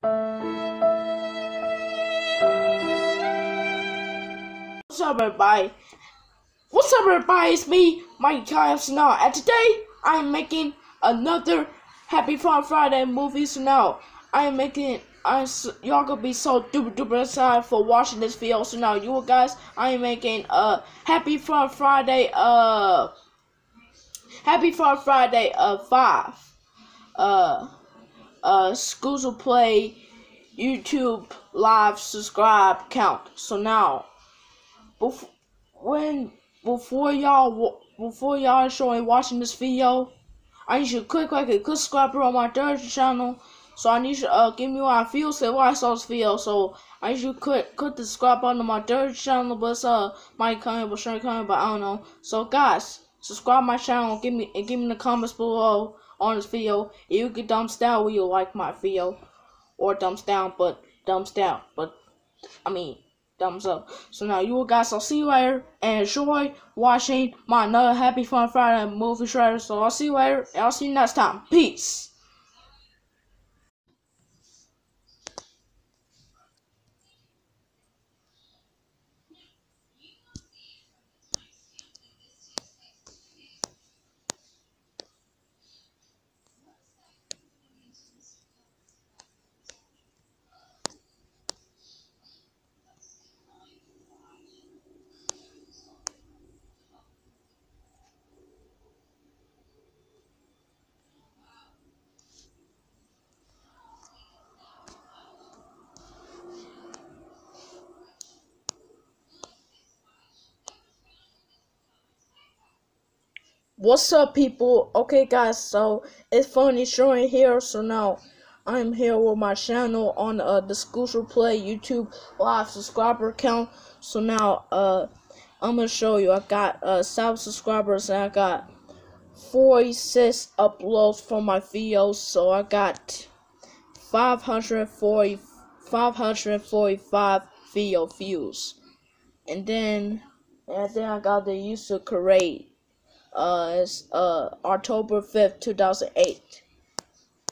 What's up, everybody? What's up, everybody? It's me, Mike Kyle Snow, and today I am making another Happy Fun Friday movie. Now I am making. I y'all gonna be so duper duper excited for watching this video. So now you guys, I am making a Happy Fun Friday. Uh, Happy Fun Friday. Uh, five. Uh, uh, Social Blade. YouTube live subscribe count. So now, before when before y'all before y'all showing watching this video, I need you to click like a click subscribe on my third channel. So I need you to uh, give me what I feel say why I saw this video. So I need you to click click the subscribe button on my third channel, but it's uh my comment, but sure comment, but I don't know. So guys, subscribe my channel, give me and give me the comments below on this video. You get thumbs down, will you like my video? Or thumbs down, but thumbs down, but I mean thumbs up. So now you guys, I'll see you later and enjoy watching my another Happy Fun Friday movie trailer. So I'll see you later and I'll see you next time. Peace. What's up, people? Okay, guys, so it's funny showing here. So now I'm here with my channel on uh, the Will Play YouTube live subscriber count. So now uh, I'm gonna show you. I got uh, seven subscribers and I got 46 uploads from my videos. So I got 540, 545 video views, and then and then I got the user create uh, it's uh, October 5th, 2008.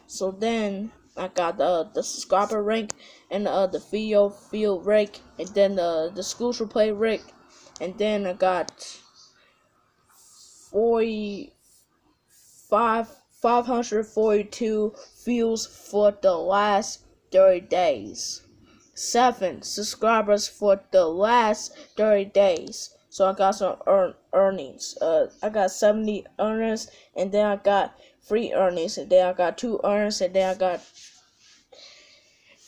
So then I got the the subscriber rank and uh, the video field rank and then the the Social Blade rank and then I got 45 542 views for the last 30 days. 7 subscribers for the last 30 days. So I got some earn earnings. Uh, I got 70 earnings, and then I got free earnings, and then I got two earnings, and then I got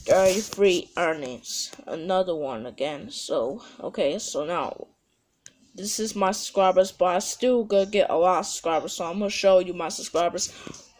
30 free earnings. Another one again. So, okay, so now this is my subscribers, but I still gonna get a lot of subscribers, so I'm gonna show you my subscribers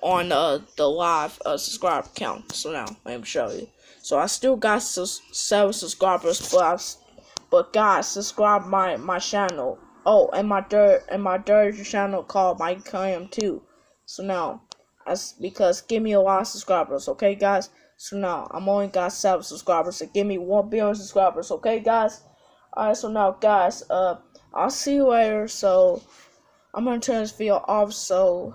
on uh, the live uh, subscriber count. So now, let me show you. So I still got seven subscribers, but I've but guys, subscribe my my channel. Oh, and my third and my third channel called Mike Cam too. So now, as because give me a lot of subscribers, okay, guys. So now I'm only got seven subscribers. So give me one billion subscribers, okay, guys. Alright, so now, guys, uh, I'll see you later. So I'm gonna turn this video off. So,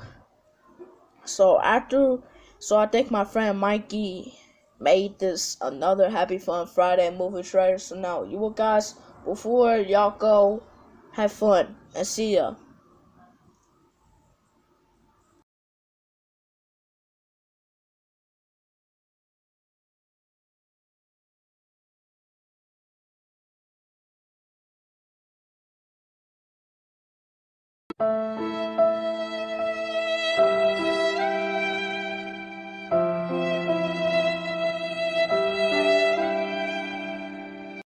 so after, so I think my friend Mikey made this another Happy Fun Friday movie trailer. So now, you guys, before y'all go, have fun and see ya.